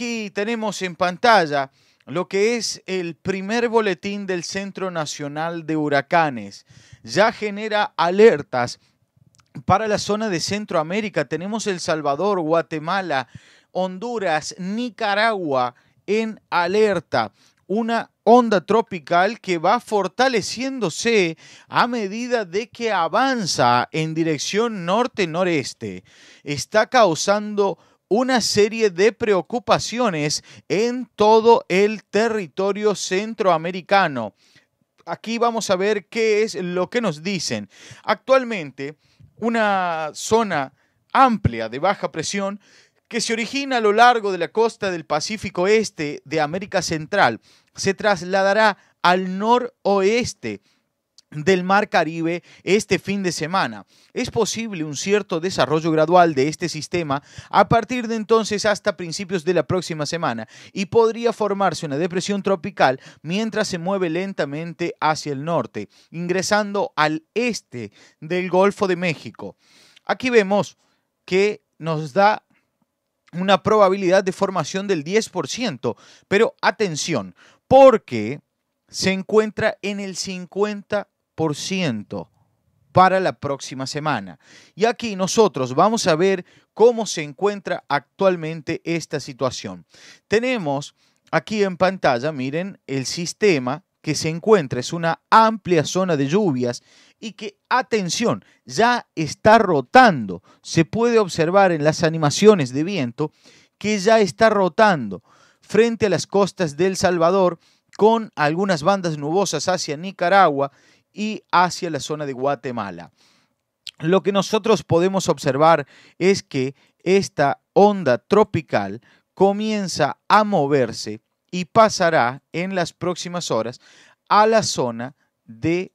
Aquí tenemos en pantalla lo que es el primer boletín del Centro Nacional de Huracanes. Ya genera alertas para la zona de Centroamérica. Tenemos El Salvador, Guatemala, Honduras, Nicaragua en alerta. Una onda tropical que va fortaleciéndose a medida de que avanza en dirección norte-noreste. Está causando una serie de preocupaciones en todo el territorio centroamericano. Aquí vamos a ver qué es lo que nos dicen. Actualmente, una zona amplia de baja presión que se origina a lo largo de la costa del Pacífico Este de América Central se trasladará al noroeste del Mar Caribe este fin de semana. Es posible un cierto desarrollo gradual de este sistema a partir de entonces hasta principios de la próxima semana y podría formarse una depresión tropical mientras se mueve lentamente hacia el norte, ingresando al este del Golfo de México. Aquí vemos que nos da una probabilidad de formación del 10%, pero atención, porque se encuentra en el 50% para la próxima semana. Y aquí nosotros vamos a ver cómo se encuentra actualmente esta situación. Tenemos aquí en pantalla, miren, el sistema que se encuentra, es una amplia zona de lluvias y que, atención, ya está rotando. Se puede observar en las animaciones de viento que ya está rotando frente a las costas del Salvador con algunas bandas nubosas hacia Nicaragua y hacia la zona de Guatemala. Lo que nosotros podemos observar es que esta onda tropical comienza a moverse y pasará en las próximas horas a la zona de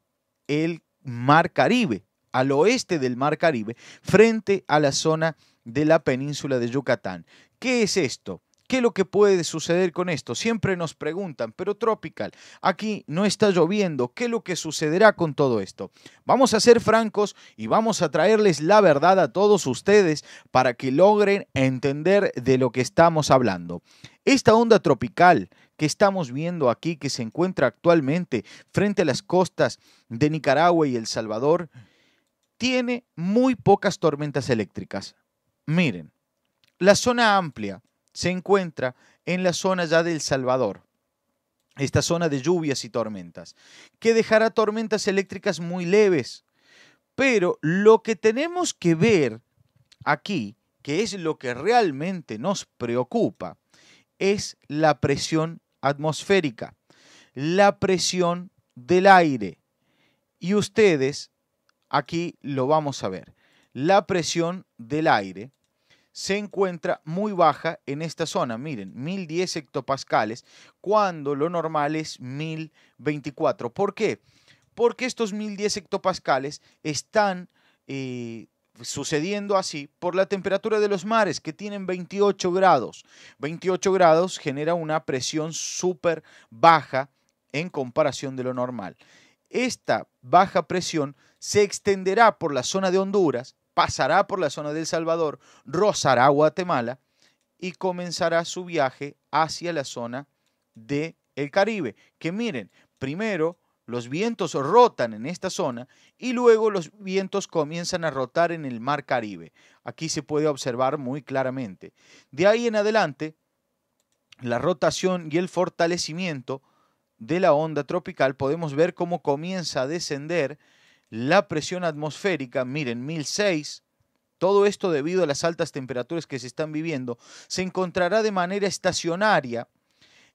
el Mar Caribe, al oeste del Mar Caribe, frente a la zona de la península de Yucatán. ¿Qué es esto? ¿Qué es lo que puede suceder con esto? Siempre nos preguntan, pero Tropical, aquí no está lloviendo, ¿qué es lo que sucederá con todo esto? Vamos a ser francos y vamos a traerles la verdad a todos ustedes para que logren entender de lo que estamos hablando. Esta onda tropical que estamos viendo aquí, que se encuentra actualmente frente a las costas de Nicaragua y El Salvador, tiene muy pocas tormentas eléctricas. Miren, la zona amplia se encuentra en la zona ya del Salvador, esta zona de lluvias y tormentas, que dejará tormentas eléctricas muy leves. Pero lo que tenemos que ver aquí, que es lo que realmente nos preocupa, es la presión atmosférica, la presión del aire. Y ustedes, aquí lo vamos a ver, la presión del aire se encuentra muy baja en esta zona. Miren, 1010 hectopascales, cuando lo normal es 1024. ¿Por qué? Porque estos 1010 hectopascales están eh, sucediendo así por la temperatura de los mares que tienen 28 grados. 28 grados genera una presión súper baja en comparación de lo normal. Esta baja presión se extenderá por la zona de Honduras, pasará por la zona del Salvador, rozará Guatemala y comenzará su viaje hacia la zona del el Caribe. Que miren, primero los vientos rotan en esta zona y luego los vientos comienzan a rotar en el mar Caribe. Aquí se puede observar muy claramente. De ahí en adelante, la rotación y el fortalecimiento de la onda tropical, podemos ver cómo comienza a descender la presión atmosférica, miren, 1006, todo esto debido a las altas temperaturas que se están viviendo, se encontrará de manera estacionaria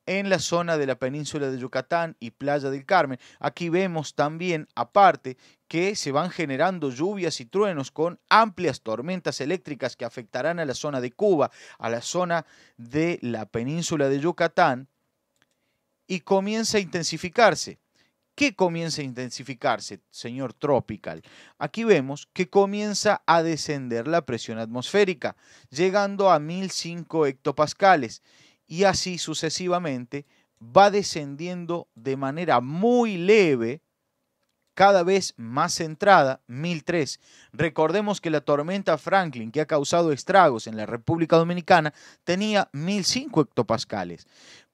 en la zona de la península de Yucatán y Playa del Carmen. Aquí vemos también, aparte, que se van generando lluvias y truenos con amplias tormentas eléctricas que afectarán a la zona de Cuba, a la zona de la península de Yucatán, y comienza a intensificarse. ¿Qué comienza a intensificarse, señor Tropical? Aquí vemos que comienza a descender la presión atmosférica, llegando a 1005 hectopascales y así sucesivamente va descendiendo de manera muy leve cada vez más centrada, 1003. Recordemos que la tormenta Franklin, que ha causado estragos en la República Dominicana, tenía 1005 hectopascales.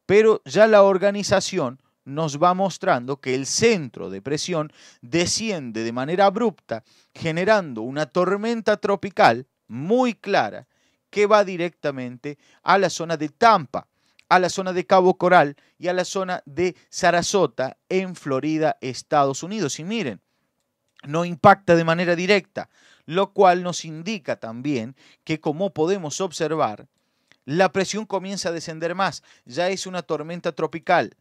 Pero ya la organización nos va mostrando que el centro de presión desciende de manera abrupta, generando una tormenta tropical muy clara que va directamente a la zona de Tampa, a la zona de Cabo Coral y a la zona de Sarasota en Florida, Estados Unidos. Y miren, no impacta de manera directa, lo cual nos indica también que como podemos observar, la presión comienza a descender más, ya es una tormenta tropical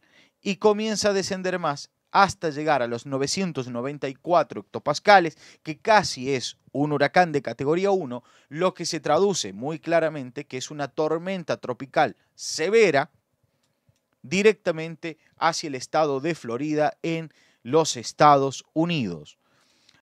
y comienza a descender más hasta llegar a los 994 hectopascales, que casi es un huracán de categoría 1, lo que se traduce muy claramente que es una tormenta tropical severa directamente hacia el estado de Florida en los Estados Unidos.